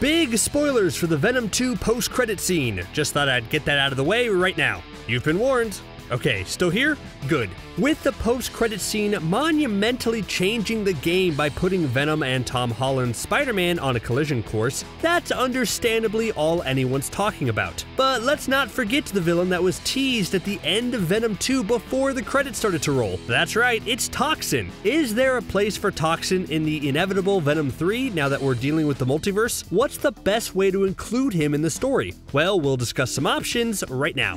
Big spoilers for the Venom 2 post credit scene. Just thought I'd get that out of the way right now. You've been warned. Okay, still here? Good. With the post credit scene monumentally changing the game by putting Venom and Tom Holland's Spider Man on a collision course, that's understandably all anyone's talking about. But let's not forget the villain that was teased at the end of Venom 2 before the credits started to roll. That's right, it's Toxin. Is there a place for Toxin in the inevitable Venom 3 now that we're dealing with the multiverse? What's the best way to include him in the story? Well, we'll discuss some options right now.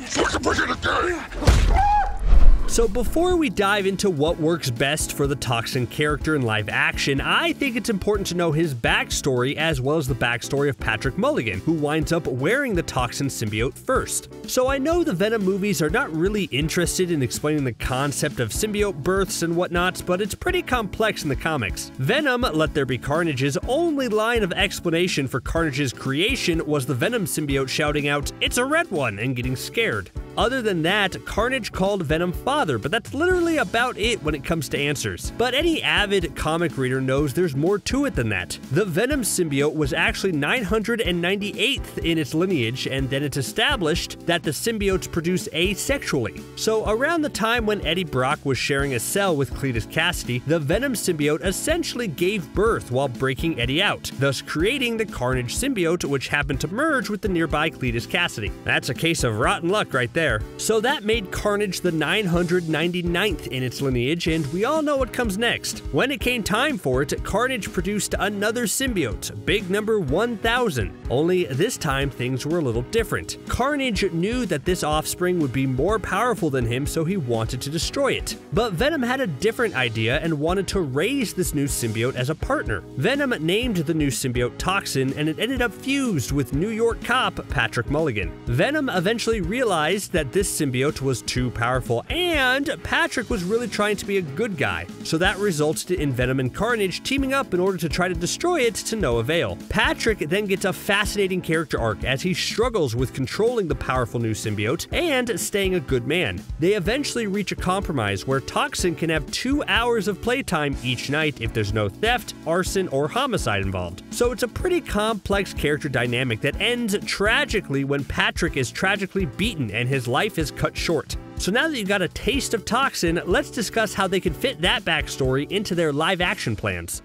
So before we dive into what works best for the Toxin character in live action, I think it's important to know his backstory as well as the backstory of Patrick Mulligan, who winds up wearing the Toxin symbiote first. So I know the Venom movies are not really interested in explaining the concept of symbiote births and whatnot, but it's pretty complex in the comics. Venom, Let There Be Carnage's only line of explanation for Carnage's creation was the Venom symbiote shouting out, It's a red one, and getting scared. Other than that, Carnage called Venom father, but that's literally about it when it comes to answers. But any avid comic reader knows there's more to it than that. The Venom symbiote was actually 998th in its lineage, and then it's established that the symbiotes produce asexually. So around the time when Eddie Brock was sharing a cell with Cletus Kasady, the Venom symbiote essentially gave birth while breaking Eddie out, thus creating the Carnage symbiote, which happened to merge with the nearby Cletus Kasady. That's a case of rotten luck right there there. So that made Carnage the 999th in its lineage, and we all know what comes next. When it came time for it, Carnage produced another symbiote, big number 1000. Only this time things were a little different. Carnage knew that this offspring would be more powerful than him, so he wanted to destroy it. But Venom had a different idea and wanted to raise this new symbiote as a partner. Venom named the new symbiote Toxin, and it ended up fused with New York cop Patrick Mulligan. Venom eventually realized that this symbiote was too powerful, and Patrick was really trying to be a good guy, so that resulted in Venom and Carnage teaming up in order to try to destroy it to no avail. Patrick then gets a fascinating character arc as he struggles with controlling the powerful new symbiote and staying a good man. They eventually reach a compromise where Toxin can have two hours of playtime each night if there's no theft, arson, or homicide involved. So it's a pretty complex character dynamic that ends tragically when Patrick is tragically beaten and his his life is cut short. So now that you've got a taste of Toxin, let's discuss how they can fit that backstory into their live action plans.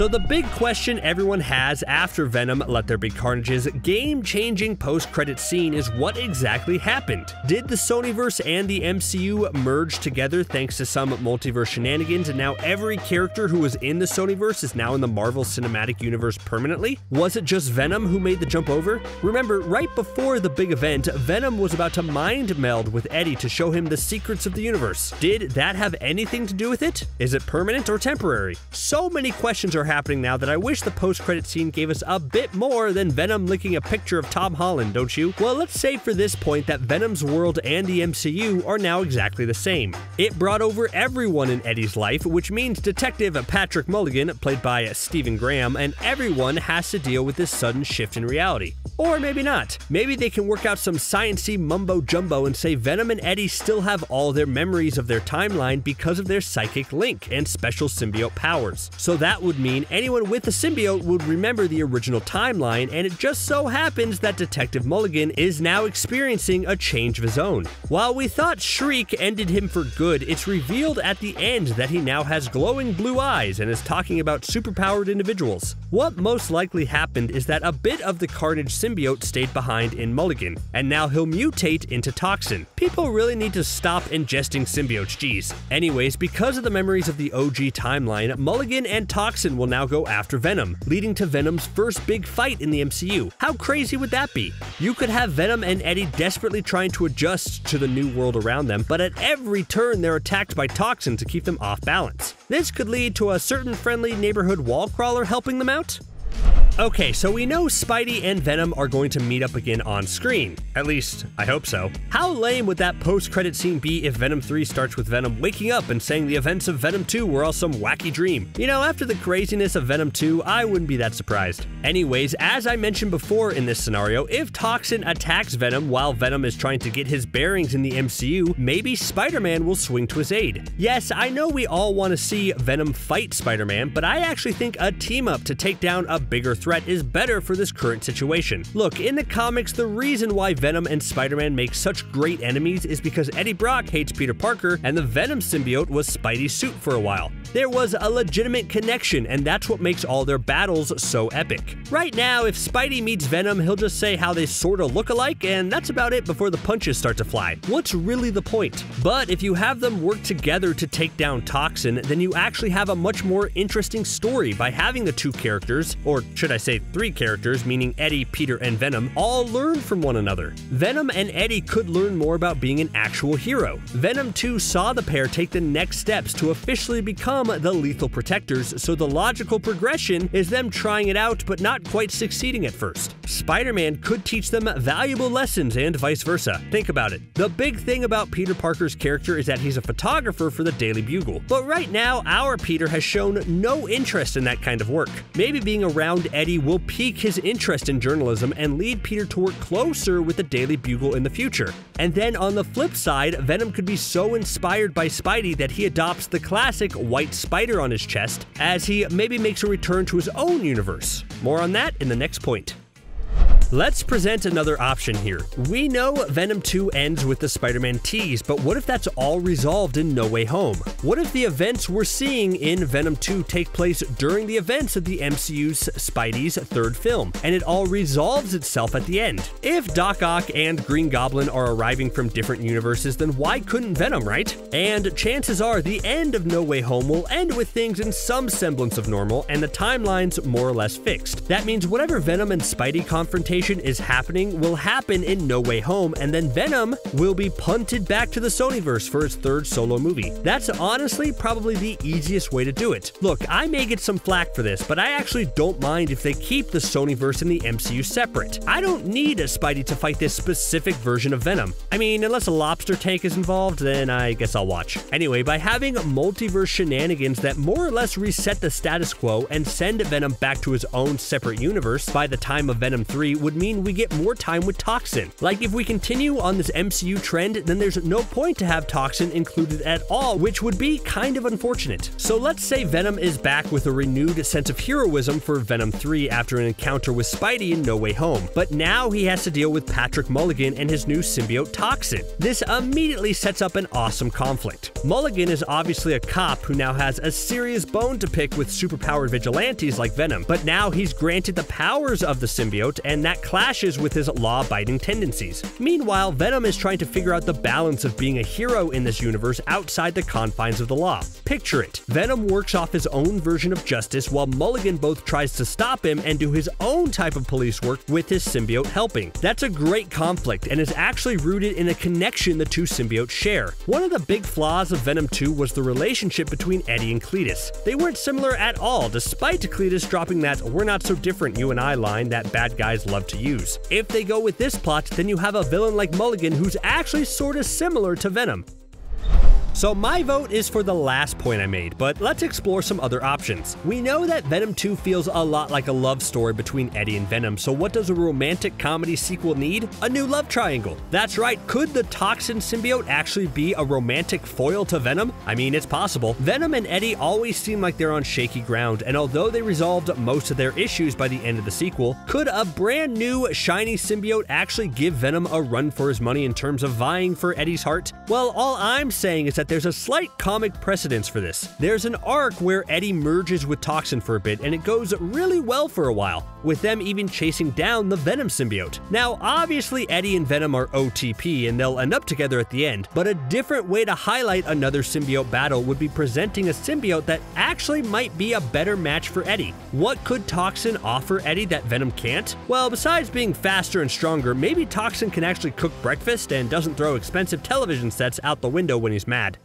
So the big question everyone has after Venom Let There Be Carnage's game-changing post-credit scene is what exactly happened? Did the Sonyverse and the MCU merge together thanks to some multiverse shenanigans and now every character who was in the Sonyverse is now in the Marvel Cinematic Universe permanently? Was it just Venom who made the jump over? Remember, right before the big event, Venom was about to mind meld with Eddie to show him the secrets of the universe. Did that have anything to do with it? Is it permanent or temporary? So many questions are happening now that I wish the post-credit scene gave us a bit more than Venom licking a picture of Tom Holland, don't you? Well, let's say for this point that Venom's world and the MCU are now exactly the same. It brought over everyone in Eddie's life, which means Detective Patrick Mulligan, played by Stephen Graham, and everyone has to deal with this sudden shift in reality. Or maybe not. Maybe they can work out some sciencey mumbo jumbo and say Venom and Eddie still have all their memories of their timeline because of their psychic link and special symbiote powers. So that would mean anyone with a symbiote would remember the original timeline, and it just so happens that Detective Mulligan is now experiencing a change of his own. While we thought Shriek ended him for good, it's revealed at the end that he now has glowing blue eyes and is talking about superpowered individuals. What most likely happened is that a bit of the Carnage symbiote stayed behind in Mulligan, and now he'll mutate into Toxin. People really need to stop ingesting symbiotes, geez. Anyways, because of the memories of the OG timeline, Mulligan and Toxin will now go after Venom, leading to Venom's first big fight in the MCU. How crazy would that be? You could have Venom and Eddie desperately trying to adjust to the new world around them, but at every turn they're attacked by Toxin to keep them off balance. This could lead to a certain friendly neighborhood wall crawler helping them out? Okay, so we know Spidey and Venom are going to meet up again on screen. At least, I hope so. How lame would that post-credit scene be if Venom 3 starts with Venom waking up and saying the events of Venom 2 were all some wacky dream? You know, after the craziness of Venom 2, I wouldn't be that surprised. Anyways, as I mentioned before in this scenario, if Toxin attacks Venom while Venom is trying to get his bearings in the MCU, maybe Spider-Man will swing to his aid. Yes, I know we all want to see Venom fight Spider-Man, but I actually think a team-up to take down a bigger threat is better for this current situation. Look, in the comics, the reason why Venom and Spider-Man make such great enemies is because Eddie Brock hates Peter Parker and the Venom symbiote was Spidey's suit for a while. There was a legitimate connection, and that's what makes all their battles so epic. Right now, if Spidey meets Venom, he'll just say how they sorta look alike, and that's about it before the punches start to fly. What's really the point? But if you have them work together to take down Toxin, then you actually have a much more interesting story by having the two characters, or should I say three characters, meaning Eddie, Peter, and Venom, all learn from one another. Venom and Eddie could learn more about being an actual hero. Venom 2 saw the pair take the next steps to officially become the lethal protectors, so the logical progression is them trying it out but not quite succeeding at first. Spider-Man could teach them valuable lessons and vice versa. Think about it. The big thing about Peter Parker's character is that he's a photographer for the Daily Bugle, but right now our Peter has shown no interest in that kind of work. Maybe being around Eddie will pique his interest in journalism and lead Peter to work closer with the Daily Bugle in the future. And then on the flip side, Venom could be so inspired by Spidey that he adopts the classic white white spider on his chest as he maybe makes a return to his own universe. More on that in the next point. Let's present another option here. We know Venom 2 ends with the Spider-Man tease, but what if that's all resolved in No Way Home? What if the events we're seeing in Venom 2 take place during the events of the MCU's Spidey's third film, and it all resolves itself at the end? If Doc Ock and Green Goblin are arriving from different universes, then why couldn't Venom, right? And chances are the end of No Way Home will end with things in some semblance of normal and the timelines more or less fixed. That means whatever Venom and Spidey confrontation is happening will happen in No Way Home, and then Venom will be punted back to the Sonyverse for its third solo movie. That's honestly probably the easiest way to do it. Look, I may get some flack for this, but I actually don't mind if they keep the Sonyverse and the MCU separate. I don't need a Spidey to fight this specific version of Venom. I mean, unless a lobster tank is involved, then I guess I'll watch. Anyway, by having multiverse shenanigans that more or less reset the status quo and send Venom back to his own separate universe by the time of Venom 3 would would mean we get more time with Toxin. Like, if we continue on this MCU trend, then there's no point to have Toxin included at all, which would be kind of unfortunate. So let's say Venom is back with a renewed sense of heroism for Venom 3 after an encounter with Spidey in No Way Home, but now he has to deal with Patrick Mulligan and his new symbiote Toxin. This immediately sets up an awesome conflict. Mulligan is obviously a cop who now has a serious bone to pick with superpowered vigilantes like Venom, but now he's granted the powers of the symbiote, and that clashes with his law-abiding tendencies. Meanwhile, Venom is trying to figure out the balance of being a hero in this universe outside the confines of the law. Picture it. Venom works off his own version of justice while Mulligan both tries to stop him and do his own type of police work with his symbiote helping. That's a great conflict and is actually rooted in a connection the two symbiotes share. One of the big flaws of Venom 2 was the relationship between Eddie and Cletus. They weren't similar at all, despite Cletus dropping that we're not so different you and I line that bad guys love to use. If they go with this plot, then you have a villain like Mulligan who's actually sorta similar to Venom. So my vote is for the last point I made, but let's explore some other options. We know that Venom 2 feels a lot like a love story between Eddie and Venom, so what does a romantic comedy sequel need? A new love triangle. That's right, could the Toxin symbiote actually be a romantic foil to Venom? I mean, it's possible. Venom and Eddie always seem like they're on shaky ground, and although they resolved most of their issues by the end of the sequel, could a brand new shiny symbiote actually give Venom a run for his money in terms of vying for Eddie's heart? Well, all I'm saying is that there's a slight comic precedence for this. There's an arc where Eddie merges with Toxin for a bit, and it goes really well for a while, with them even chasing down the Venom symbiote. Now, obviously, Eddie and Venom are OTP, and they'll end up together at the end, but a different way to highlight another symbiote battle would be presenting a symbiote that actually might be a better match for Eddie. What could Toxin offer Eddie that Venom can't? Well, besides being faster and stronger, maybe Toxin can actually cook breakfast and doesn't throw expensive television sets out the window when he's mad.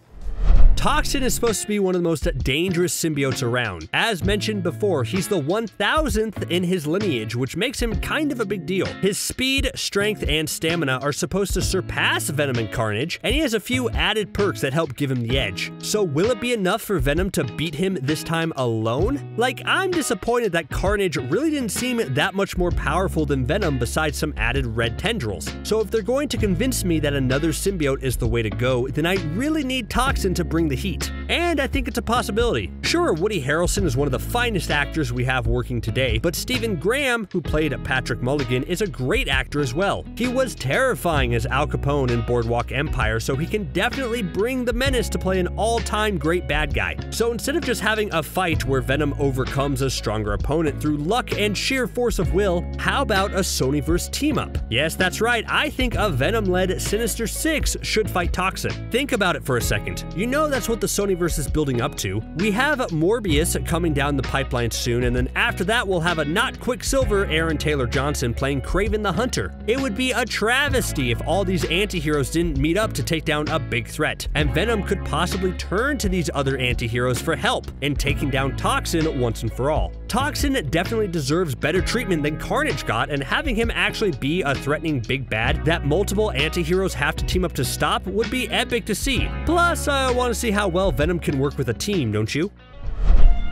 Toxin is supposed to be one of the most dangerous symbiotes around. As mentioned before, he's the 1000th in his lineage, which makes him kind of a big deal. His speed, strength, and stamina are supposed to surpass Venom and Carnage, and he has a few added perks that help give him the edge. So will it be enough for Venom to beat him this time alone? Like, I'm disappointed that Carnage really didn't seem that much more powerful than Venom besides some added red tendrils. So if they're going to convince me that another symbiote is the way to go, then I really need Toxin to bring the heat. And I think it's a possibility. Sure, Woody Harrelson is one of the finest actors we have working today, but Stephen Graham, who played Patrick Mulligan, is a great actor as well. He was terrifying as Al Capone in Boardwalk Empire, so he can definitely bring the menace to play an all-time great bad guy. So instead of just having a fight where Venom overcomes a stronger opponent through luck and sheer force of will, how about a Sonyverse team-up? Yes, that's right, I think a Venom-led Sinister Six should fight Toxin. Think about it for a second. You know that's what the Sonyverse is building up to. We have Morbius coming down the pipeline soon, and then after that we'll have a not Quicksilver Aaron Taylor Johnson playing Kraven the Hunter. It would be a travesty if all these anti-heroes didn't meet up to take down a big threat, and Venom could possibly turn to these other anti-heroes for help in taking down Toxin once and for all. Toxin definitely deserves better treatment than Carnage got, and having him actually be a threatening big bad that multiple anti-heroes have to team up to stop would be epic to see. Plus, I want to see how well Venom can work with a team, don't you?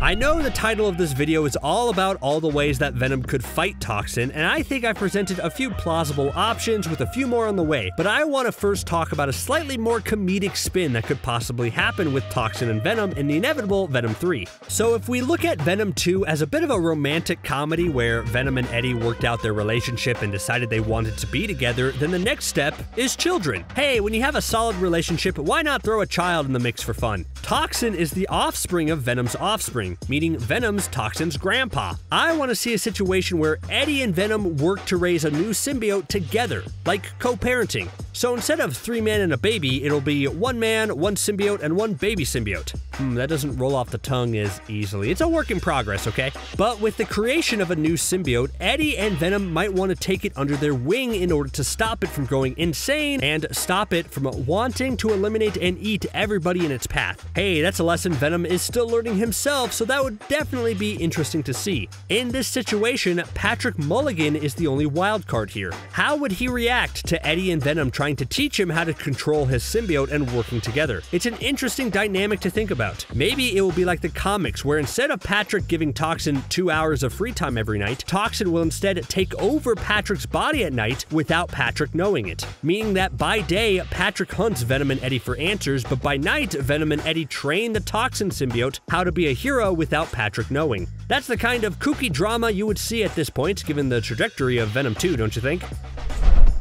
I know the title of this video is all about all the ways that Venom could fight Toxin, and I think I've presented a few plausible options with a few more on the way, but I want to first talk about a slightly more comedic spin that could possibly happen with Toxin and Venom in the inevitable Venom 3. So if we look at Venom 2 as a bit of a romantic comedy where Venom and Eddie worked out their relationship and decided they wanted to be together, then the next step is children. Hey, when you have a solid relationship, why not throw a child in the mix for fun? Toxin is the offspring of Venom's offspring, meaning Venom's Toxin's grandpa. I want to see a situation where Eddie and Venom work to raise a new symbiote together, like co-parenting. So instead of three men and a baby, it'll be one man, one symbiote, and one baby symbiote. Hmm, that doesn't roll off the tongue as easily. It's a work in progress, okay? But with the creation of a new symbiote, Eddie and Venom might want to take it under their wing in order to stop it from going insane and stop it from wanting to eliminate and eat everybody in its path. Hey, that's a lesson Venom is still learning himself, so that would definitely be interesting to see. In this situation, Patrick Mulligan is the only wild card here. How would he react to Eddie and Venom trying to teach him how to control his symbiote and working together? It's an interesting dynamic to think about. Maybe it will be like the comics, where instead of Patrick giving Toxin two hours of free time every night, Toxin will instead take over Patrick's body at night without Patrick knowing it. Meaning that by day, Patrick hunts Venom and Eddie for answers, but by night, Venom and Eddie train the Toxin symbiote how to be a hero without Patrick knowing. That's the kind of kooky drama you would see at this point, given the trajectory of Venom 2, don't you think?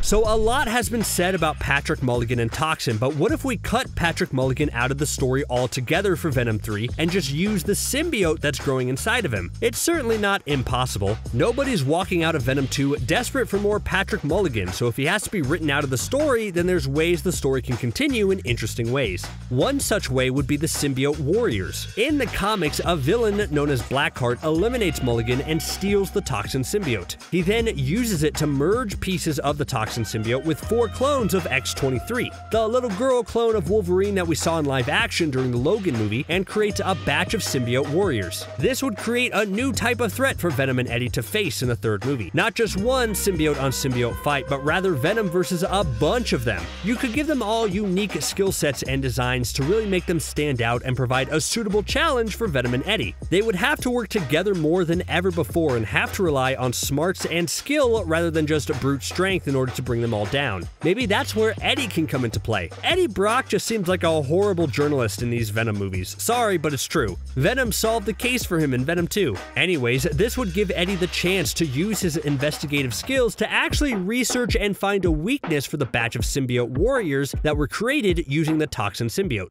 So a lot has been said about Patrick Mulligan and Toxin, but what if we cut Patrick Mulligan out of the story altogether for Venom 3 and just use the symbiote that's growing inside of him? It's certainly not impossible. Nobody's walking out of Venom 2 desperate for more Patrick Mulligan, so if he has to be written out of the story, then there's ways the story can continue in interesting ways. One such way would be the Symbiote Warriors. In the comics, a villain known as Blackheart eliminates Mulligan and steals the Toxin symbiote. He then uses it to merge pieces of the Toxin symbiote with four clones of X-23, the little girl clone of Wolverine that we saw in live action during the Logan movie, and creates a batch of symbiote warriors. This would create a new type of threat for Venom and Eddie to face in the third movie. Not just one symbiote on symbiote fight, but rather Venom versus a bunch of them. You could give them all unique skill sets and designs to really make them stand out and provide a suitable challenge for Venom and Eddie. They would have to work together more than ever before and have to rely on smarts and skill rather than just brute strength in order to bring them all down. Maybe that's where Eddie can come into play. Eddie Brock just seems like a horrible journalist in these Venom movies. Sorry, but it's true. Venom solved the case for him in Venom 2. Anyways, this would give Eddie the chance to use his investigative skills to actually research and find a weakness for the batch of symbiote warriors that were created using the toxin symbiote.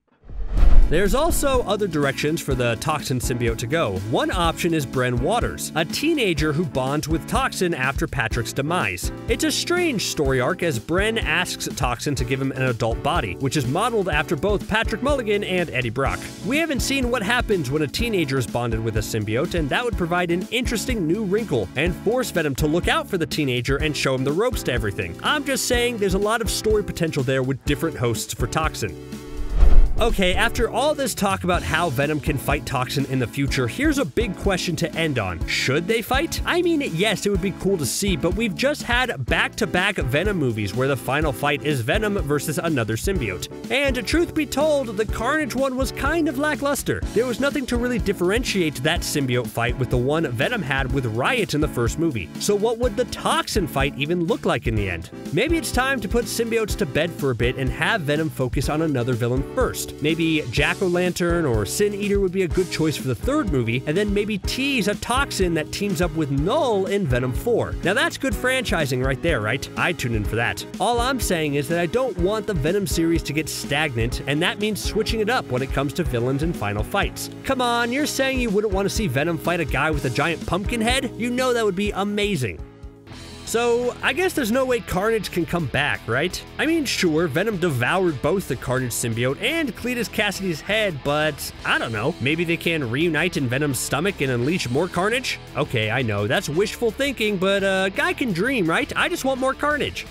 There's also other directions for the Toxin symbiote to go. One option is Bren Waters, a teenager who bonds with Toxin after Patrick's demise. It's a strange story arc as Bren asks Toxin to give him an adult body, which is modeled after both Patrick Mulligan and Eddie Brock. We haven't seen what happens when a teenager is bonded with a symbiote, and that would provide an interesting new wrinkle and force Venom to look out for the teenager and show him the ropes to everything. I'm just saying there's a lot of story potential there with different hosts for Toxin. Okay, after all this talk about how Venom can fight Toxin in the future, here's a big question to end on. Should they fight? I mean, yes, it would be cool to see, but we've just had back-to-back -back Venom movies where the final fight is Venom versus another symbiote. And truth be told, the Carnage one was kind of lackluster. There was nothing to really differentiate that symbiote fight with the one Venom had with Riot in the first movie. So what would the Toxin fight even look like in the end? Maybe it's time to put symbiotes to bed for a bit and have Venom focus on another villain first. Maybe Jack O' Lantern or Sin Eater would be a good choice for the third movie, and then maybe tease a toxin that teams up with Knull in Venom 4. Now that's good franchising right there, right? I'd tune in for that. All I'm saying is that I don't want the Venom series to get stagnant, and that means switching it up when it comes to villains and final fights. Come on, you're saying you wouldn't want to see Venom fight a guy with a giant pumpkin head? You know that would be amazing. So, I guess there's no way Carnage can come back, right? I mean, sure, Venom devoured both the Carnage symbiote and Cletus Kasady's head, but I don't know. Maybe they can reunite in Venom's stomach and unleash more Carnage? Okay, I know, that's wishful thinking, but a uh, guy can dream, right? I just want more Carnage.